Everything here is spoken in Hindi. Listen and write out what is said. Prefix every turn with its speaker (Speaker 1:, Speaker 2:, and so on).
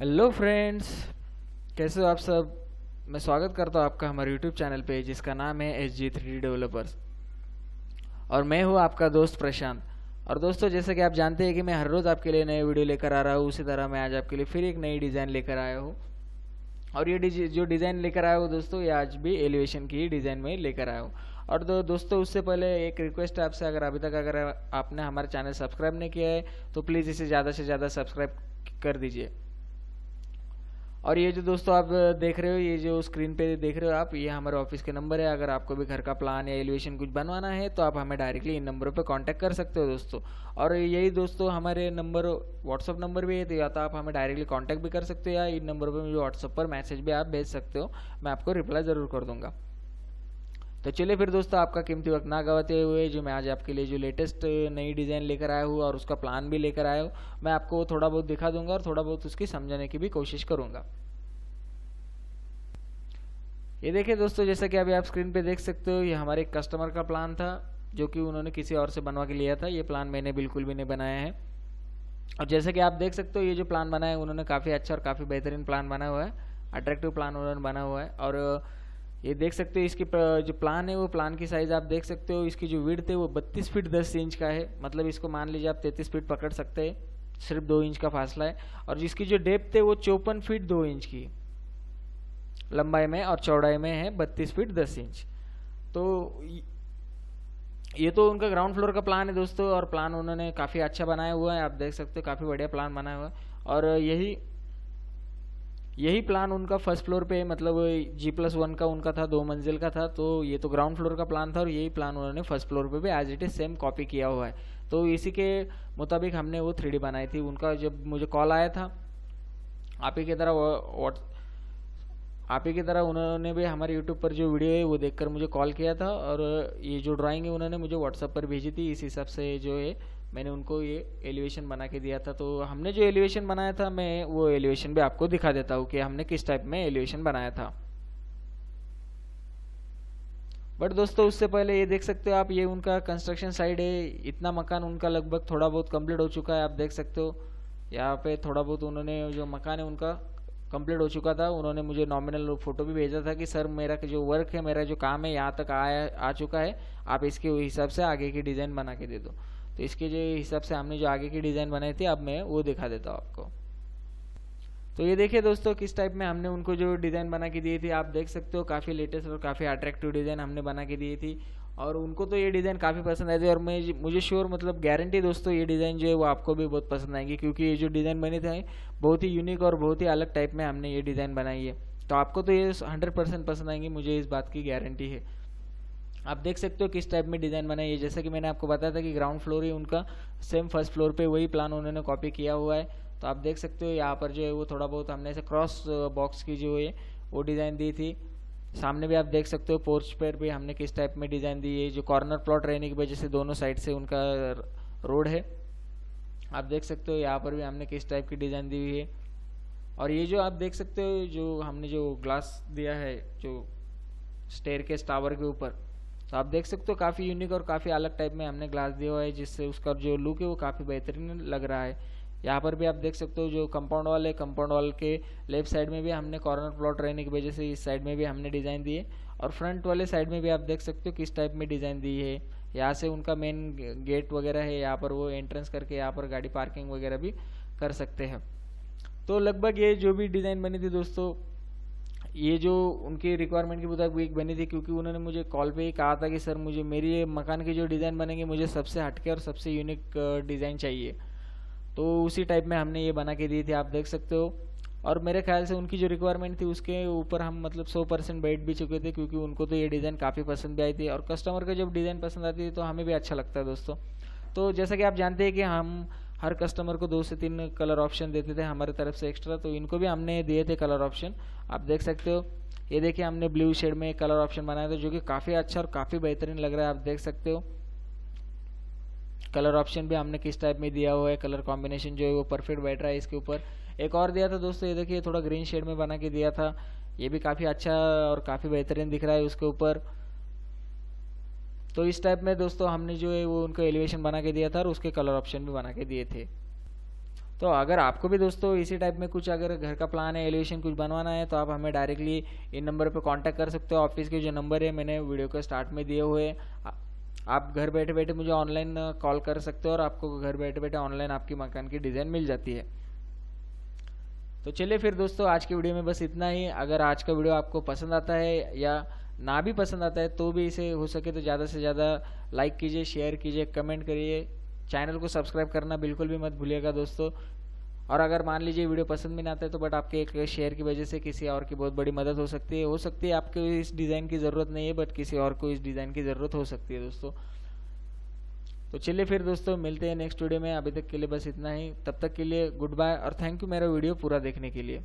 Speaker 1: हेलो फ्रेंड्स कैसे हो आप सब? मैं स्वागत करता हूँ आपका हमारे यूट्यूब चैनल पे, जिसका नाम है एस जी थ्री डेवलपर्स और मैं हूँ आपका दोस्त प्रशांत. और दोस्तों, जैसे कि आप जानते हैं कि मैं हर रोज़ आपके लिए नए वीडियो लेकर आ रहा हूँ, उसी तरह मैं आज आपके लिए फिर एक नई डिज़ाइन लेकर आया हूँ. और ये जो डिज़ाइन लेकर आया हूँ दोस्तों, ये आज भी एलिवेशन की डिज़ाइन में लेकर आया हूँ. और दो, दोस्तों, उससे पहले एक रिक्वेस्ट है आपसे, अगर अभी तक अगर आपने हमारे चैनल सब्सक्राइब नहीं किया है तो प्लीज़ इसे ज़्यादा से ज़्यादा सब्सक्राइब कर दीजिए. और ये जो दोस्तों आप देख रहे हो, ये जो स्क्रीन पे देख रहे हो आप, ये हमारे ऑफ़िस के नंबर है। अगर आपको भी घर का प्लान या एलिवेशन कुछ बनवाना है तो आप हमें डायरेक्टली इन नंबरों पे कांटेक्ट कर सकते हो दोस्तों। और यही दोस्तों हमारे नंबर व्हाट्सअप नंबर भी है तो या तो आप हमें डायरेक्टली कॉन्टैक्ट भी कर सकते हो, या इन नंबरों पर मुझे व्हाट्सअप पर मैसेज भी आप भेज सकते हो। मैं आपको रिप्लाई ज़रूर कर दूँगा। तो चलिए फिर दोस्तों, आपका कीमती वक्त ना गवाते हुए जो मैं आज आपके लिए जो लेटेस्ट नई डिज़ाइन लेकर आया हूँ और उसका प्लान भी लेकर आया हूँ, मैं आपको थोड़ा बहुत दिखा दूँगा और थोड़ा बहुत उसकी समझाने की भी कोशिश करूँगा। ये देखिए दोस्तों, जैसा कि अभी आप स्क्रीन पे देख सकते हो, ये हमारे कस्टमर का प्लान था, जो कि उन्होंने किसी और से बनवा के लिया था। ये प्लान मैंने बिल्कुल भी नहीं बनाया है। और जैसे कि आप देख सकते हो, ये जो प्लान बनाया है, उन्होंने काफ़ी अच्छा और काफ़ी बेहतरीन प्लान बना हुआ है। अट्रैक्टिव प्लान उन्होंने बना हुआ है और ये देख सकते हो इसकी जो प्लान है, वो प्लान की साइज़ आप देख सकते हो। इसकी जो विड्थ है, वो बत्तीस फीट दस इंच का है। मतलब इसको मान लीजिए आप तैतीस फीट पकड़ सकते हैं। सिर्फ़ दो इंच का फासला है। और जिसकी जो डेप्थ है, वो चौपन फीट दो इंच की। लंबाई में और चौड़ाई में है बत्तीस फीट दस इंच तो ये तो उनका ग्राउंड फ्लोर का प्लान है दोस्तों। और प्लान उन्होंने काफ़ी अच्छा बनाया हुआ है। आप देख सकते हो, काफ़ी बढ़िया प्लान बनाया हुआ है। और यही यही प्लान उनका फ़र्स्ट फ्लोर पे मतलब जी प्लस वन का उनका था, दो मंजिल का था तो ये तो ग्राउंड फ्लोर का प्लान था और यही प्लान उन्होंने फ़र्स्ट फ्लोर पे भी as it is same copy किया हुआ है। तो इसी के मुताबिक हमने वो थ्री बनाई थी। उनका जब मुझे कॉल आया था, आप ही की तरह आप ही की तरह उन्होंने भी हमारे यूट्यूब पर जो वीडियो है, वो देखकर मुझे कॉल किया था और ये जो ड्राइंग है, उन्होंने मुझे व्हाट्सएप पर भेजी थी। इस हिसाब से जो है मैंने उनको ये एलिवेशन बना के दिया था तो हमने जो एलिवेशन बनाया था, मैं वो एलिवेशन भी आपको दिखा देता हूँ कि हमने किस टाइप में एलिवेशन बनाया था। बट दोस्तों, उससे पहले ये देख सकते हो आप, ये उनका कंस्ट्रक्शन साइड है, इतना मकान उनका लगभग थोड़ा बहुत कंप्लीट हो चुका है, आप देख सकते हो। यहाँ पे थोड़ा बहुत उन्होंने, जो मकान है उनका कंप्लीट हो चुका था, उन्होंने मुझे नॉमिनल फ़ोटो भी भेजा था कि, सर, मेरा जो वर्क है, मेरा जो काम है, यहाँ तक आया, आ चुका है, आप इसके हिसाब से आगे की डिज़ाइन बना के दे दो। तो इसके जो हिसाब से हमने जो आगे की डिज़ाइन बनाई थी, अब मैं वो दिखा देता हूँ आपको। तो ये देखिए दोस्तों, किस टाइप में हमने उनको जो डिज़ाइन बना के दी थी, आप देख सकते हो, काफ़ी लेटेस्ट और काफ़ी अट्रैक्टिव डिज़ाइन हमने बना के दी थी। और उनको तो ये डिज़ाइन काफ़ी पसंद आई थी, और मैं मुझे श्योर मतलब गारंटी दोस्तों, ये डिज़ाइन जो है वो आपको भी बहुत पसंद आएँगी, क्योंकि ये जो डिज़ाइन बने थे, बहुत ही यूनिक और बहुत ही अलग टाइप में हमने ये डिज़ाइन बनाई है। तो आपको तो ये हंड्रेड परसेंट पसंद आएँगी, मुझे इस बात की गारंटी है। आप देख सकते हो किस टाइप में डिज़ाइन बनाई है। जैसे कि मैंने आपको बताया था कि ग्राउंड फ्लोर ही उनका सेम फ़र्स्ट फ्लोर पे वही प्लान उन्होंने कॉपी किया हुआ है। तो आप देख सकते हो यहाँ पर जो है वो थोड़ा बहुत हमने ऐसे क्रॉस बॉक्स की जो है वो डिज़ाइन दी थी। सामने भी आप देख सकते हो पोर्च पर भी हमने किस टाइप में डिज़ाइन दी है। जो कॉर्नर प्लॉट रहने की वजह से दोनों साइड से उनका रोड है। आप देख सकते हो यहाँ पर भी हमने किस टाइप की डिज़ाइन दी हुई है। और ये जो आप देख सकते हो, जो हमने जो ग्लास दिया है, जो स्टेयर के टावर के ऊपर तो आप देख सकते हो काफ़ी यूनिक और काफ़ी अलग टाइप में हमने ग्लास दिया हुआ है, जिससे उसका जो लुक है वो काफ़ी बेहतरीन लग रहा है। यहाँ पर भी आप देख सकते हो जो कंपाउंड वॉल है कंपाउंड वाल के लेफ़्ट साइड में भी हमने कॉर्नर प्लॉट रहने की वजह से इस साइड में भी हमने डिज़ाइन दिए और फ्रंट वाले साइड में भी आप देख सकते हो किस टाइप में डिज़ाइन दी है। यहाँ से उनका मेन गेट वगैरह है, यहाँ पर वो एंट्रेंस करके यहाँ पर गाड़ी पार्किंग वगैरह भी कर सकते हैं। तो लगभग ये जो भी डिज़ाइन बनी थी दोस्तों ये जो उनकी रिक्वायरमेंट के मुताबिक बनी थी, क्योंकि उन्होंने मुझे कॉल पे ही कहा था कि सर, मुझे मेरी मकान के जो डिज़ाइन बनेंगे, मुझे सबसे हटके और सबसे यूनिक डिज़ाइन चाहिए। तो उसी टाइप में हमने ये बना के दी थी, आप देख सकते हो। और मेरे ख्याल से उनकी जो रिक्वायरमेंट थी, उसके ऊपर हम मतलब सौ परसेंट बैठ भी चुके थे, क्योंकि उनको तो ये डिज़ाइन काफ़ी पसंद भी आई थी। और कस्टमर का जब डिज़ाइन पसंद आती है तो हमें भी अच्छा लगता है, दोस्तों। तो जैसा कि आप जानते हैं कि हम हर कस्टमर को दो से तीन कलर ऑप्शन देते थे हमारे तरफ़ से एक्स्ट्रा तो इनको भी हमने दिए थे कलर ऑप्शन आप देख सकते हो, ये देखिए हमने ब्लू शेड में कलर ऑप्शन बनाया था, जो कि काफ़ी अच्छा और काफ़ी बेहतरीन लग रहा है, आप देख सकते हो। कलर ऑप्शन भी हमने किस टाइप में दिया हुआ है कलर कॉम्बिनेशन जो है वो परफेक्ट बैठ रहा है इसके ऊपर। एक और दिया था दोस्तों, ये देखिए थोड़ा ग्रीन शेड में बना के दिया था। ये भी काफ़ी अच्छा और काफ़ी बेहतरीन दिख रहा है उसके ऊपर। तो इस टाइप में दोस्तों हमने जो है वो उनको एलिवेशन बना के दिया था और उसके कलर ऑप्शन भी बना के दिए थे। तो अगर आपको भी दोस्तों इसी टाइप में कुछ अगर घर का प्लान है एलिवेशन कुछ बनवाना है तो आप हमें डायरेक्टली इन नंबर पर कांटेक्ट कर सकते हो। ऑफ़िस के जो नंबर है, मैंने वीडियो के स्टार्ट में दिए हुए आप घर बैठे बैठे मुझे ऑनलाइन कॉल कर सकते हो और आपको घर बैठे बैठे ऑनलाइन आपकी मकान की डिज़ाइन मिल जाती है। तो चलिए फिर दोस्तों, आज की वीडियो में बस इतना ही। अगर आज का वीडियो आपको पसंद आता है या ना भी पसंद आता है तो भी इसे हो सके तो ज़्यादा से ज़्यादा लाइक कीजिए शेयर कीजिए कमेंट करिए। चैनल को सब्सक्राइब करना बिल्कुल भी मत भूलिएगा दोस्तों। और अगर मान लीजिए वीडियो पसंद भी नहीं आता है तो बट आपके एक शेयर की वजह से किसी और की बहुत बड़ी मदद हो सकती है। हो सकती है आपको इस डिज़ाइन की ज़रूरत नहीं है बट किसी और को इस डिज़ाइन की ज़रूरत हो सकती है दोस्तों। तो चलिए फिर दोस्तों, मिलते हैं नेक्स्ट वीडियो में। अभी तक के लिए बस इतना ही। तब तक के लिए गुड बाय और थैंक यू मेरा वीडियो पूरा देखने के लिए।